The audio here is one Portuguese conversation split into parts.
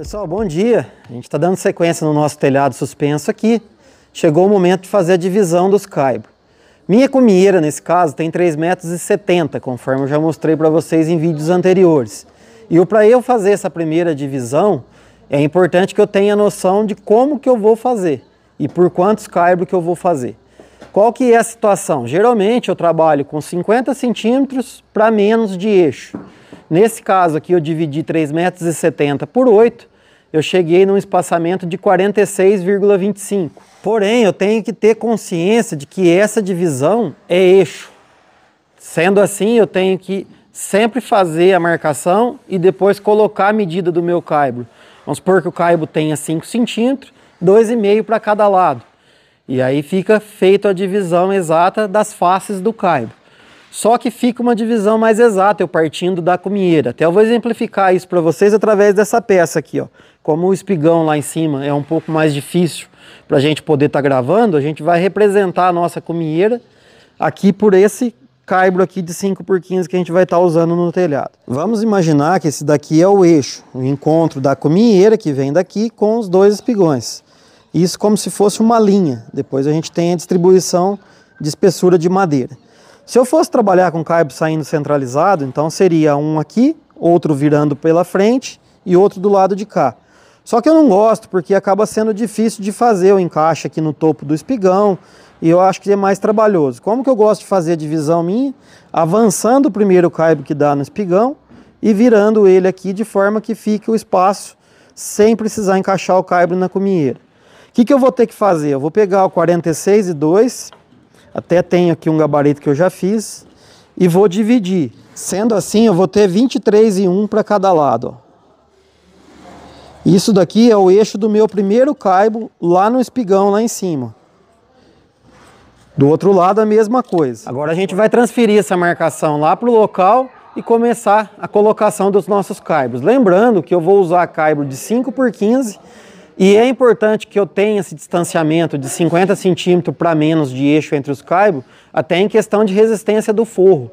Pessoal, bom dia. A gente está dando sequência no nosso telhado suspenso aqui. Chegou o momento de fazer a divisão dos caibros. Minha cumieira, nesse caso, tem 3,70 metros, conforme eu já mostrei para vocês em vídeos anteriores. E para eu fazer essa primeira divisão, é importante que eu tenha noção de como que eu vou fazer e por quantos caibros que eu vou fazer. Qual que é a situação? Geralmente eu trabalho com 50 centímetros para menos de eixo. Nesse caso aqui eu dividi 3,70 metros por 8, eu cheguei num espaçamento de 46,25. Porém, eu tenho que ter consciência de que essa divisão é eixo. Sendo assim, eu tenho que sempre fazer a marcação e depois colocar a medida do meu caibro. Vamos supor que o caibro tenha 5 centímetros, 2,5 para cada lado. E aí fica feita a divisão exata das faces do caibro. Só que fica uma divisão mais exata, eu partindo da cumieira. Até eu vou exemplificar isso para vocês através dessa peça aqui, ó. Como o espigão lá em cima é um pouco mais difícil para a gente poder estar tá gravando, a gente vai representar a nossa cumieira aqui por esse caibro aqui de 5 por 15 que a gente vai estar tá usando no telhado. Vamos imaginar que esse daqui é o eixo, o encontro da cumieira que vem daqui com os dois espigões. Isso como se fosse uma linha. Depois a gente tem a distribuição de espessura de madeira. Se eu fosse trabalhar com caibro saindo centralizado, então seria um aqui, outro virando pela frente e outro do lado de cá. Só que eu não gosto porque acaba sendo difícil de fazer o encaixe aqui no topo do espigão e eu acho que é mais trabalhoso. Como que eu gosto de fazer a divisão minha? Avançando o primeiro caibo que dá no espigão e virando ele aqui de forma que fique o espaço sem precisar encaixar o caibo na cumieira. O que, que eu vou ter que fazer? Eu vou pegar o 46 e 2, até tenho aqui um gabarito que eu já fiz, e vou dividir. Sendo assim, eu vou ter 23 e 1 para cada lado. Ó. Isso daqui é o eixo do meu primeiro caibo lá no espigão, lá em cima. Do outro lado a mesma coisa. Agora a gente vai transferir essa marcação lá para o local e começar a colocação dos nossos caibros. Lembrando que eu vou usar caibro de 5 por 15 e é importante que eu tenha esse distanciamento de 50 centímetros para menos de eixo entre os caibros, até em questão de resistência do forro.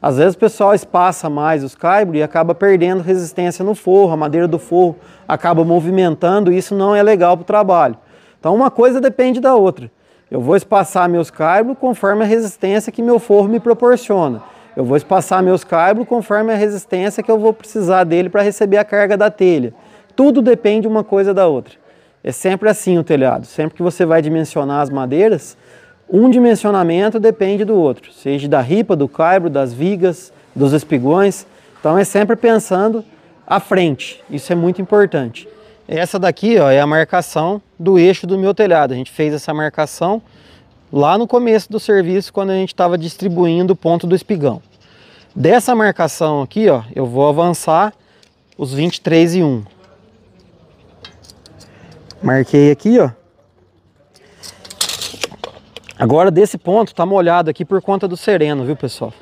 Às vezes o pessoal espaça mais os caibros e acaba perdendo resistência no forro, a madeira do forro acaba movimentando e isso não é legal para o trabalho. Então uma coisa depende da outra. Eu vou espaçar meus caibros conforme a resistência que meu forro me proporciona. Eu vou espaçar meus caibros conforme a resistência que eu vou precisar dele para receber a carga da telha. Tudo depende uma coisa da outra. É sempre assim o telhado. Sempre que você vai dimensionar as madeiras, um dimensionamento depende do outro, seja da ripa, do caibro, das vigas, dos espigões. Então é sempre pensando à frente, isso é muito importante. Essa daqui ó, é a marcação do eixo do meu telhado. A gente fez essa marcação lá no começo do serviço, quando a gente estava distribuindo o ponto do espigão. Dessa marcação aqui, ó, eu vou avançar os 23 e 1. Marquei aqui, ó. Agora desse ponto tá molhado aqui por conta do sereno, viu pessoal?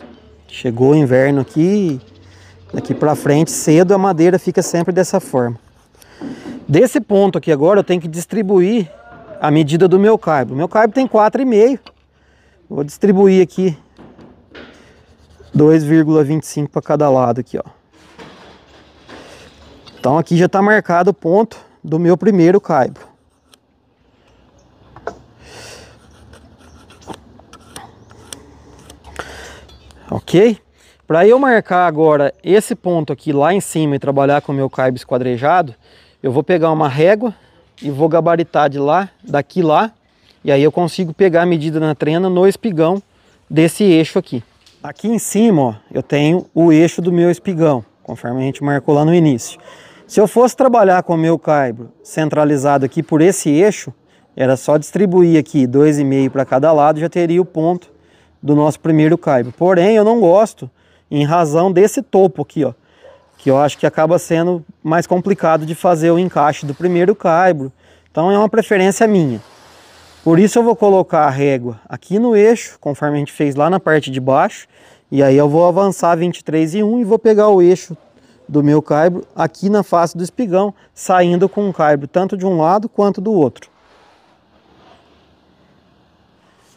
Chegou o inverno aqui, daqui para frente cedo a madeira fica sempre dessa forma. Desse ponto aqui agora eu tenho que distribuir a medida do meu caibro. Meu caibro tem 4,5. Vou distribuir aqui 2,25 para cada lado aqui, ó. Então aqui já está marcado o ponto do meu primeiro caibro. ok? Para eu marcar agora esse ponto aqui lá em cima e trabalhar com o meu caibo esquadrejado, eu vou pegar uma régua e vou gabaritar de lá, daqui lá, e aí eu consigo pegar a medida na trena no espigão desse eixo aqui. Aqui em cima, ó, eu tenho o eixo do meu espigão, conforme a gente marcou lá no início. Se eu fosse trabalhar com o meu caibro centralizado aqui por esse eixo, era só distribuir aqui 2,5 para cada lado, já teria o ponto do nosso primeiro caibro. Porém, eu não gosto em razão desse topo aqui, ó, que eu acho que acaba sendo mais complicado de fazer o encaixe do primeiro caibro. Então é uma preferência minha. Por isso eu vou colocar a régua aqui no eixo, conforme a gente fez lá na parte de baixo, e aí eu vou avançar 23 e 1 e vou pegar o eixo do meu caibro aqui na face do espigão, saindo com o caibro tanto de um lado quanto do outro.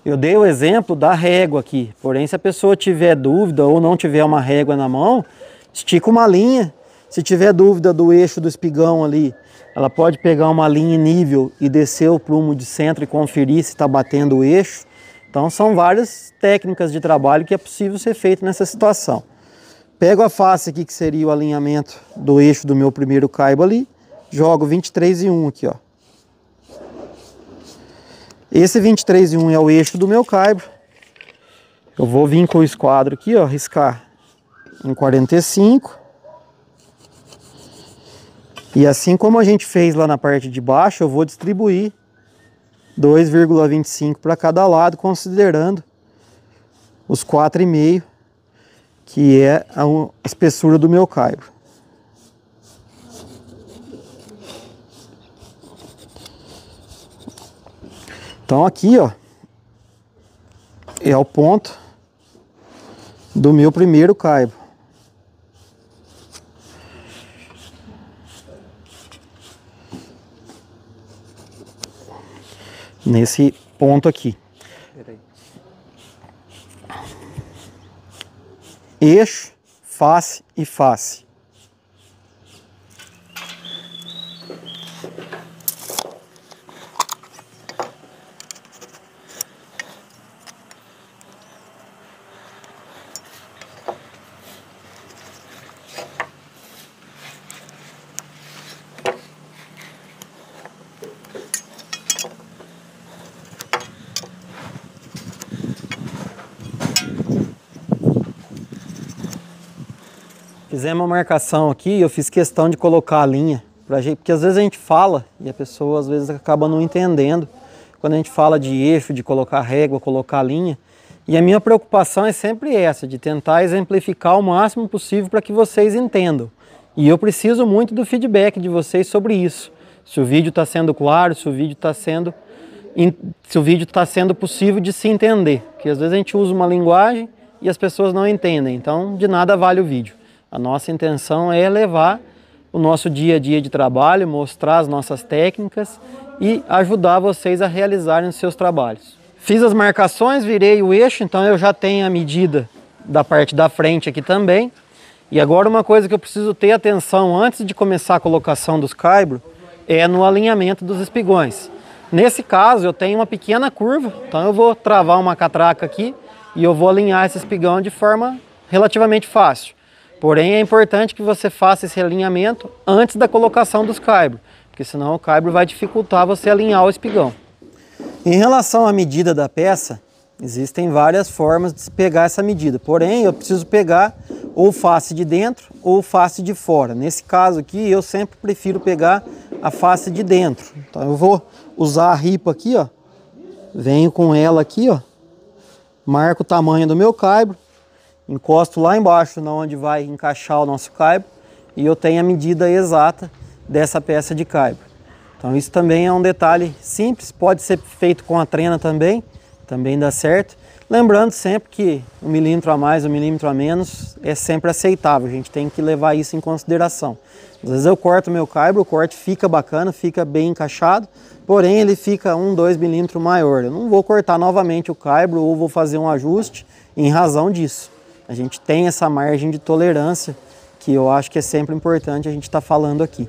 Eu dei o exemplo da régua aqui, porém se a pessoa tiver dúvida ou não tiver uma régua na mão, estica uma linha Se tiver dúvida do eixo do espigão ali, ela pode pegar uma linha nível e descer o plumo de centro e conferir se está batendo o eixo. Então são várias técnicas de trabalho que é possível ser feito nessa situação. Pego a face aqui que seria o alinhamento do eixo do meu primeiro caibo ali, jogo 23 e 1 aqui, ó. Esse 23 e 1 é o eixo do meu caibo. Eu vou vir com o esquadro aqui, ó, riscar em 45. E assim como a gente fez lá na parte de baixo, eu vou distribuir 2,25 para cada lado, considerando os 4,5, que é a espessura do meu caibo. Então aqui, ó, é o ponto do meu primeiro caibo. Nesse ponto aqui. Eixo, face e face. Fizemos uma marcação aqui eu fiz questão de colocar a linha, pra gente, porque às vezes a gente fala e a pessoa às vezes acaba não entendendo. Quando a gente fala de eixo, de colocar régua, colocar linha. E a minha preocupação é sempre essa, de tentar exemplificar o máximo possível para que vocês entendam. E eu preciso muito do feedback de vocês sobre isso. Se o vídeo está sendo claro, se o vídeo está sendo, se o vídeo está sendo possível de se entender. Porque às vezes a gente usa uma linguagem e as pessoas não entendem. Então, de nada vale o vídeo. A nossa intenção é levar o nosso dia a dia de trabalho, mostrar as nossas técnicas e ajudar vocês a realizarem os seus trabalhos. Fiz as marcações, virei o eixo, então eu já tenho a medida da parte da frente aqui também. E agora uma coisa que eu preciso ter atenção antes de começar a colocação dos caibros é no alinhamento dos espigões. Nesse caso eu tenho uma pequena curva, então eu vou travar uma catraca aqui e eu vou alinhar esse espigão de forma relativamente fácil. Porém, é importante que você faça esse alinhamento antes da colocação dos caibros, porque senão o caibro vai dificultar você alinhar o espigão. Em relação à medida da peça, existem várias formas de pegar essa medida. Porém, eu preciso pegar ou face de dentro ou face de fora. Nesse caso aqui, eu sempre prefiro pegar a face de dentro. Então eu vou usar a ripa aqui, ó. Venho com ela aqui, ó. Marco o tamanho do meu caibro encosto lá embaixo na onde vai encaixar o nosso caibo e eu tenho a medida exata dessa peça de caibo. Então isso também é um detalhe simples, pode ser feito com a trena também, também dá certo. Lembrando sempre que um milímetro a mais, um milímetro a menos é sempre aceitável, a gente tem que levar isso em consideração. Às vezes eu corto meu caibro, o corte fica bacana, fica bem encaixado, porém ele fica um, dois milímetros maior. Eu não vou cortar novamente o caibro ou vou fazer um ajuste em razão disso a gente tem essa margem de tolerância que eu acho que é sempre importante a gente estar tá falando aqui.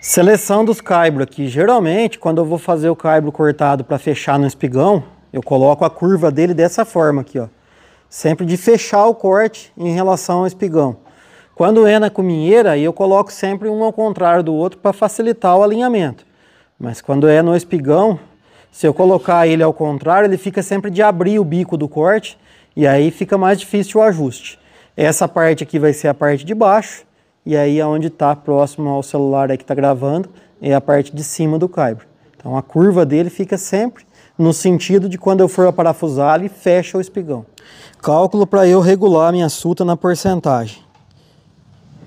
Seleção dos caibros aqui. Geralmente, quando eu vou fazer o caibro cortado para fechar no espigão, eu coloco a curva dele dessa forma aqui, ó. Sempre de fechar o corte em relação ao espigão. Quando é na cuminheira, eu coloco sempre um ao contrário do outro para facilitar o alinhamento. Mas quando é no espigão, se eu colocar ele ao contrário, ele fica sempre de abrir o bico do corte e aí fica mais difícil o ajuste. Essa parte aqui vai ser a parte de baixo e aí aonde está próximo ao celular aí que está gravando é a parte de cima do caibro. Então a curva dele fica sempre no sentido de quando eu for parafusar ele fecha o espigão. Cálculo para eu regular minha suta na porcentagem.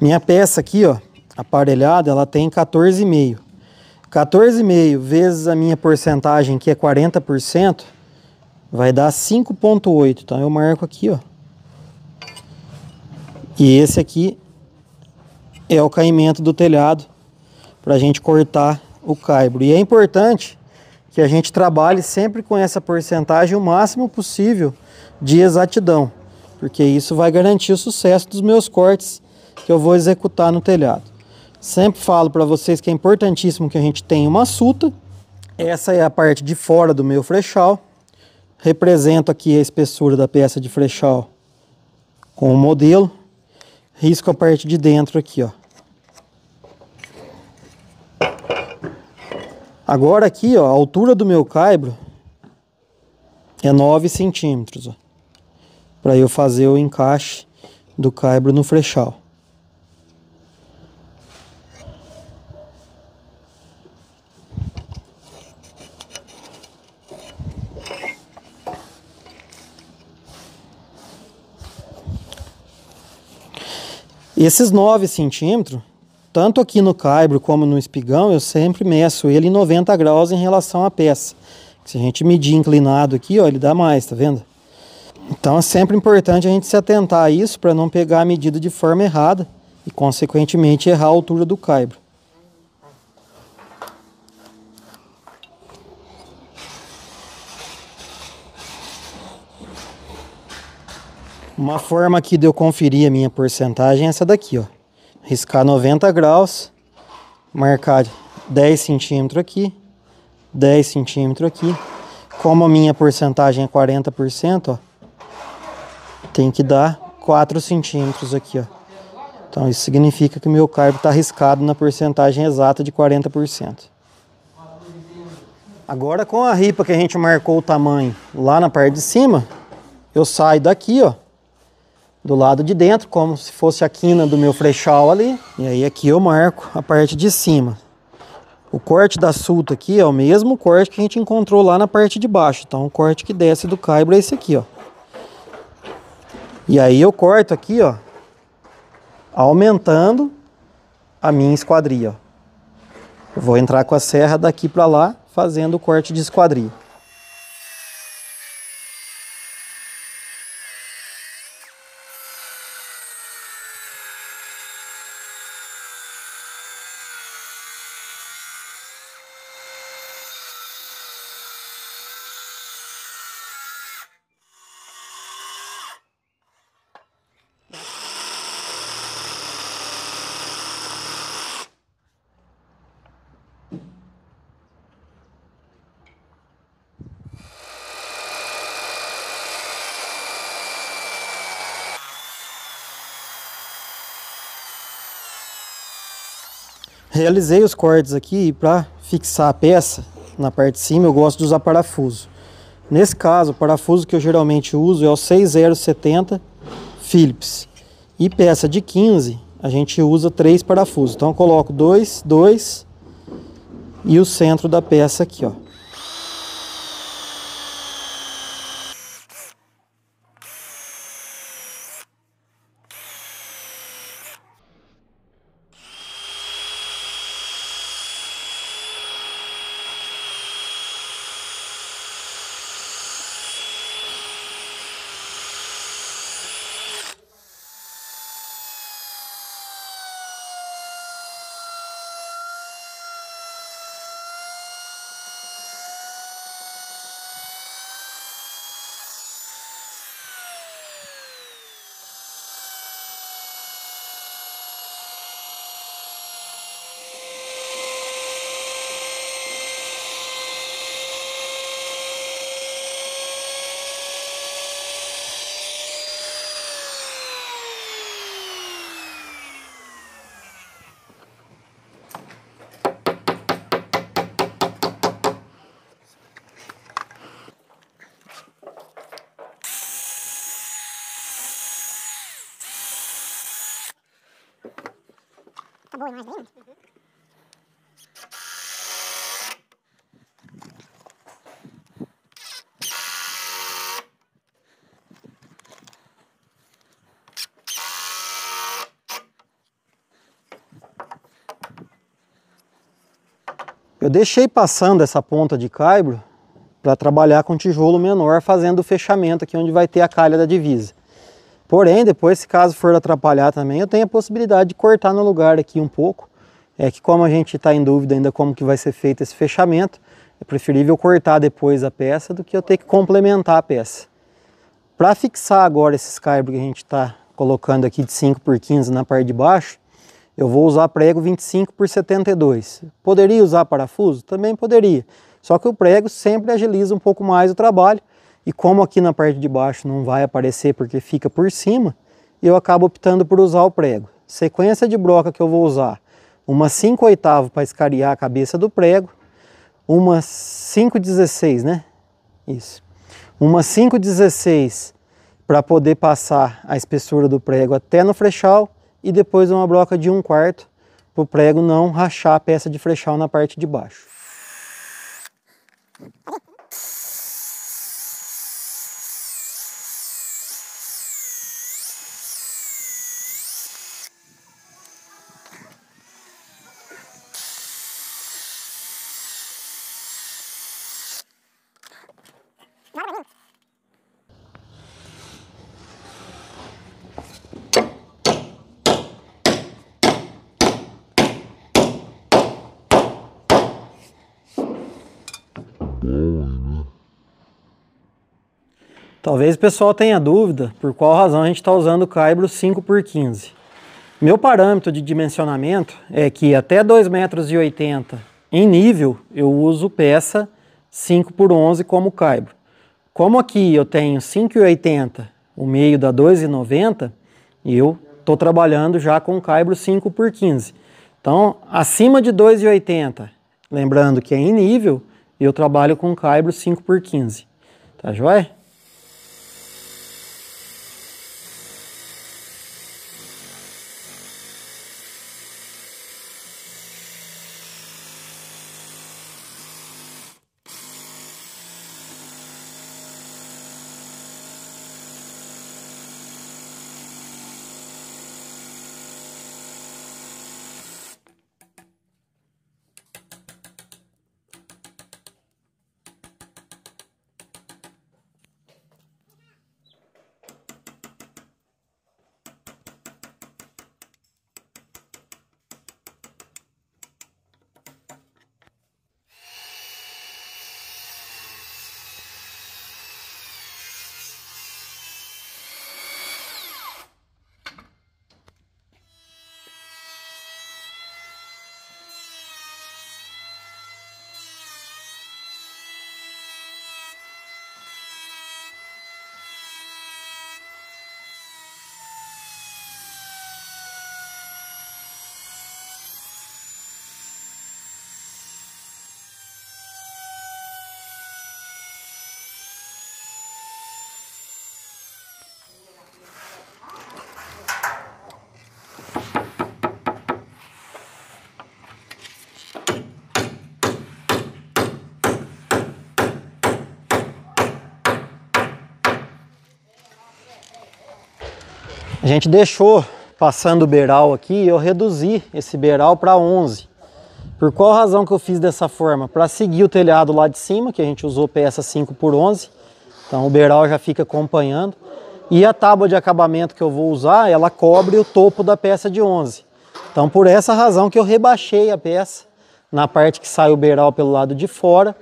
Minha peça aqui, ó, aparelhada, ela tem 14,5. 14,5 vezes a minha porcentagem, que é 40%, vai dar 5,8. Então eu marco aqui, ó. E esse aqui é o caimento do telhado para a gente cortar o caibro. E é importante que a gente trabalhe sempre com essa porcentagem o máximo possível de exatidão, porque isso vai garantir o sucesso dos meus cortes que eu vou executar no telhado. Sempre falo para vocês que é importantíssimo que a gente tenha uma suta. Essa é a parte de fora do meu frechal. Represento aqui a espessura da peça de frechal com o modelo. Risco a parte de dentro aqui, ó. Agora aqui, ó, a altura do meu caibro é 9 centímetros, para eu fazer o encaixe do caibro no frechal. Esses 9 centímetros tanto aqui no caibro como no espigão, eu sempre meço ele em 90 graus em relação à peça. Se a gente medir inclinado aqui, ó, ele dá mais, tá vendo? Então é sempre importante a gente se atentar a isso para não pegar a medida de forma errada e, consequentemente, errar a altura do caibro. Uma forma aqui de eu conferir a minha porcentagem é essa daqui, ó riscar 90 graus, marcar 10 centímetros aqui, 10 centímetros aqui. Como a minha porcentagem é 40%, ó, tem que dar 4 centímetros aqui, ó. Então isso significa que o meu carbo está riscado na porcentagem exata de 40%. Agora com a ripa que a gente marcou o tamanho lá na parte de cima, eu saio daqui, ó, do lado de dentro, como se fosse a quina do meu frechal ali. E aí aqui eu marco a parte de cima. O corte da sulta aqui é o mesmo corte que a gente encontrou lá na parte de baixo. Então o corte que desce do caibro é esse aqui, ó. E aí eu corto aqui, ó, aumentando a minha esquadria, ó. Vou entrar com a serra daqui para lá, fazendo o corte de esquadria. Realizei os cortes aqui para fixar a peça na parte de cima eu gosto de usar parafuso. Nesse caso, o parafuso que eu geralmente uso é o 6070 Phillips. E peça de 15, a gente usa três parafusos. Então eu coloco dois, dois e o centro da peça aqui, ó. Boa? Uhum. Eu deixei passando essa ponta de caibro para trabalhar com tijolo menor, fazendo o fechamento aqui onde vai ter a calha da divisa. Porém, depois, se caso for atrapalhar também, eu tenho a possibilidade de cortar no lugar aqui um pouco é que como a gente está em dúvida ainda como que vai ser feito esse fechamento, é preferível cortar depois a peça do que eu ter que complementar a peça. Para fixar agora esses caibros que a gente está colocando aqui de 5 por 15 na parte de baixo, eu vou usar prego 25 por 72. Poderia usar parafuso? Também poderia. Só que o prego sempre agiliza um pouco mais o trabalho e como aqui na parte de baixo não vai aparecer porque fica por cima, eu acabo optando por usar o prego. Sequência de broca que eu vou usar, uma 5 oitavo para escariar a cabeça do prego, uma 5,16, né? Isso. Uma 5,16 para poder passar a espessura do prego até no frechal e depois uma broca de um quarto para o prego não rachar a peça de frechal na parte de baixo. Talvez o pessoal tenha dúvida por qual razão a gente está usando o caibro 5 por 15. Meu parâmetro de dimensionamento é que até 2,80 metros em nível eu uso peça 5 por 11 como caibro. Como aqui eu tenho 5,80, o meio da 2,90, eu estou trabalhando já com caibro 5 por 15. Então, acima de 2,80, lembrando que é em nível, eu trabalho com caibro 5 por 15. Tá joia? A gente deixou passando o beiral aqui eu reduzi esse beiral para 11. Por qual razão que eu fiz dessa forma? Para seguir o telhado lá de cima, que a gente usou peça 5 por 11. Então o beiral já fica acompanhando. E a tábua de acabamento que eu vou usar, ela cobre o topo da peça de 11. Então por essa razão que eu rebaixei a peça na parte que sai o beiral pelo lado de fora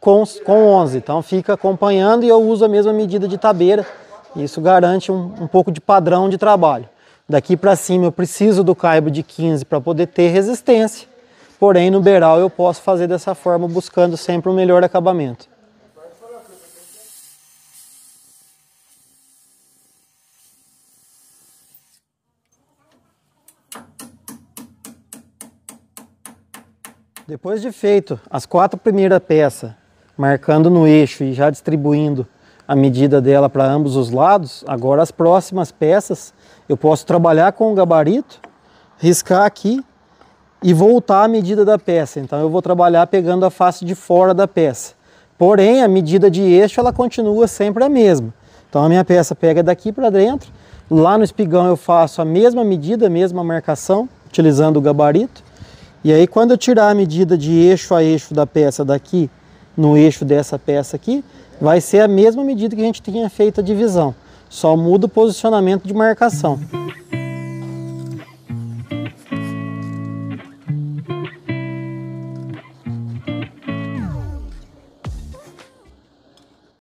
com, com 11. Então fica acompanhando e eu uso a mesma medida de tabeira isso garante um, um pouco de padrão de trabalho. Daqui para cima eu preciso do caibo de 15 para poder ter resistência, porém no beiral eu posso fazer dessa forma buscando sempre um melhor acabamento. Depois de feito as quatro primeiras peças, marcando no eixo e já distribuindo a medida dela para ambos os lados. Agora as próximas peças eu posso trabalhar com o gabarito, riscar aqui e voltar a medida da peça. Então eu vou trabalhar pegando a face de fora da peça. Porém, a medida de eixo ela continua sempre a mesma. Então a minha peça pega daqui para dentro, lá no espigão eu faço a mesma medida, a mesma marcação, utilizando o gabarito. E aí quando eu tirar a medida de eixo a eixo da peça daqui, no eixo dessa peça aqui, vai ser a mesma medida que a gente tinha feito a divisão, só muda o posicionamento de marcação.